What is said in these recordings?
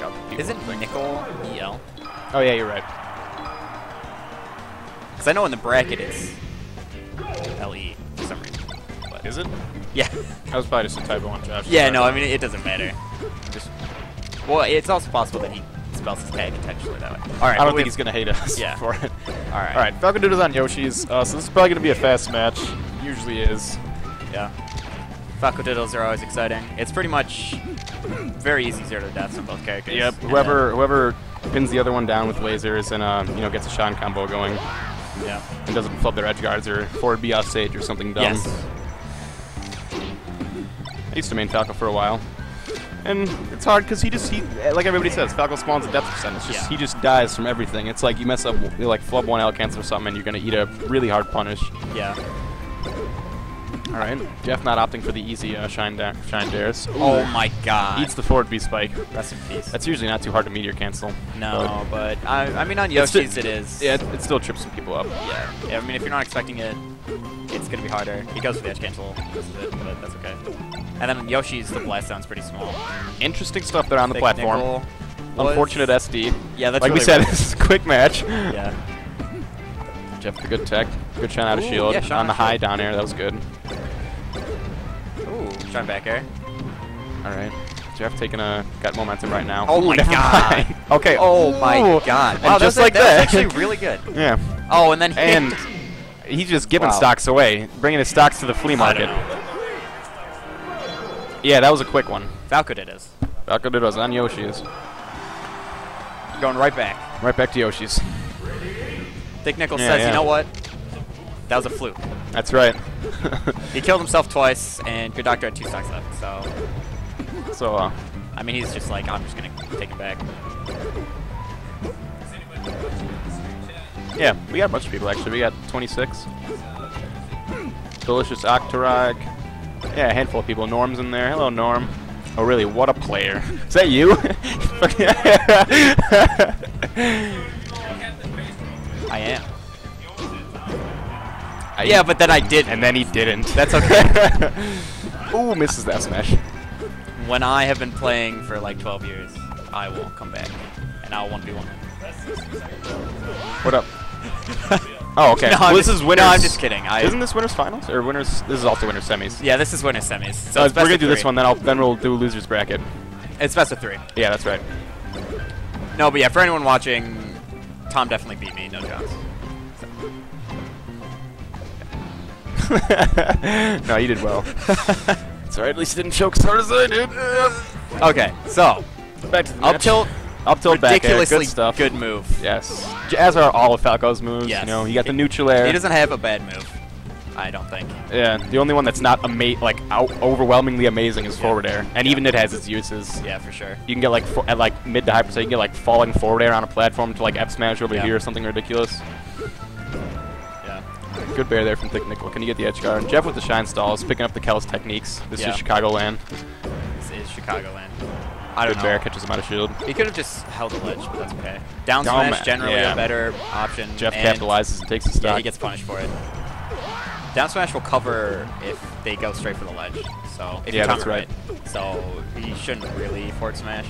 out the people. Isn't nickel EL? Oh yeah, you're right. Because I know in the bracket it's LE for some reason. But Is it? yeah. That was probably just a typo on Josh. Yeah, no, I mean, it doesn't matter. Just, well, it's also possible that he spells his tag intentionally that way. All right, I don't think he's gonna hate us Yeah. for it. All right. All right, Falcon Dude is on Yoshi's, uh, so this is probably gonna be a fast match. Usually is. Yeah. Falco dittos are always exciting. It's pretty much very easy zero to deaths on both characters. Yep. And Whoever whoever pins the other one down with lasers and uh, you know gets a Sean combo going yeah. and doesn't flub their edge guards or forward B off stage or something dumb. Yes. I used to main Falco for a while. And it's hard because he just, he, like everybody says, Falco spawns a depth percent. It's just, Yeah. he just dies from everything. It's like you mess up, you like flub one L cancel or something and you're going to eat a really hard punish. Yeah. All right. Jeff not opting for the easy uh, shine, da- shine dares. Oh my god. Eats the forward B spike. Rest in peace. That's usually not too hard to meteor cancel. no, but I, I mean on Yoshi's it is. Yeah, it, it still trips some people up. Yeah. Yeah. I mean if you're not expecting it, it's gonna be harder. He goes for the edge cancel. It, but that's okay. And then Yoshi's the blast zones pretty small. Interesting stuff there on the Thick platform. nickel was- Unfortunate SD. Yeah, that's like we said, rough. this is a quick match. Yeah. Jeff the good tech. Good shine out of Ooh, shield. yeah, on the high shield. down air. That was good. Trying back air. All right. Jeff taking a got momentum right now. Oh my God. mind. okay. Oh my god. And Wow, just like that. that. was actually really good. yeah. Oh, and then And he's just giving Wow. stocks away, bringing his stocks to the flea market. Yeah, that was a quick one. Falco did his. Falco did was on Yoshi's. Going right back. Right back to Yoshi's. Thick Nickels Yeah, says, yeah. you know what? That was a fluke. That's right. He killed himself twice, and your Doctor had two stocks left. So, so, uh, I mean, he's just like, I'm just gonna take it back. yeah, we got a bunch of people actually. We got 26. Delicious Octorog. Yeah, a handful of people. Norm's in there. Hello, Norm. Oh, really? What a player. Is that you? I am. I- Yeah, but then I did. And then he didn't. That's okay. Ooh, misses that smash. when I have been playing for like 12 years, I will come back, and I'll 1v1. What up? oh, okay. No, well, this just- is winners. no, I'm just kidding. I- Isn't this winners finals or winners? This is also winners semis. Yeah, this is winners semis. So Uh, it's we're gonna of do this one, then I'll then we'll do losers bracket. It's best of three. Yeah, that's right. No, but yeah, for anyone watching, Tom definitely beat me. No chance. no, you did well. Sorry, at least you didn't choke as hard as I did. Okay, so Back to the up match. tilt, up tilt back air, ridiculously good stuff. good move. Yes, as are all of Falco's moves. Yes. You know, he got the neutral air. He doesn't have a bad move. I don't think. Yeah, the only one that's not ama- like out overwhelmingly amazing is forward air, and even it has its uses. Yeah, for sure. You can get like fo- at like mid to high percent, you can get like falling forward air on a platform to like F smash over Yeah. here or something ridiculous. Good bear there from Thick Nickel. Can you get the edge guard? Jeff with the shine stalls, picking up the Kel's techniques. This Yeah. is Chicagoland. This is Chicagoland. I don't Good know. bear catches him out of shield. He could have just held the ledge, but that's okay. Down smash ma- generally yeah. a better option. Jeff and capitalizes and takes the stock. Yeah, he gets punished for it. Down smash will cover if they go straight for the ledge. So if Yeah, you time that's it right. So he shouldn't really forward smash.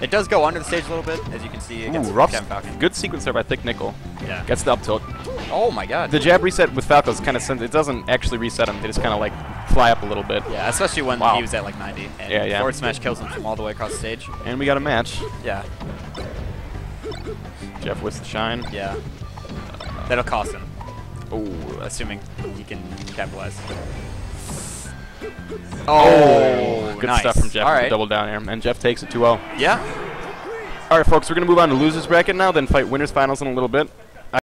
It does go under the stage a little bit, as you can see Ooh, rough. Falcon. Good sequence there by Thick Nickel. Yeah. Gets the up tilt. Oh my god. The jab reset with Falco's kind of sends. It doesn't actually reset him. They just kind of like fly up a little bit. yeah, especially when Wow. he was at like 90. And Yeah, yeah. forward smash kills him from all the way across the stage. And we got a match. Yeah. Jeff with the shine. Yeah. That'll cost him, Ooh, assuming he can capitalize. Oh, good nice. stuff from Jeff All right. double down air. And Jeff takes it 2-0. Yeah. All right, folks, we're going to move on to losers bracket now, then fight winners finals in a little bit.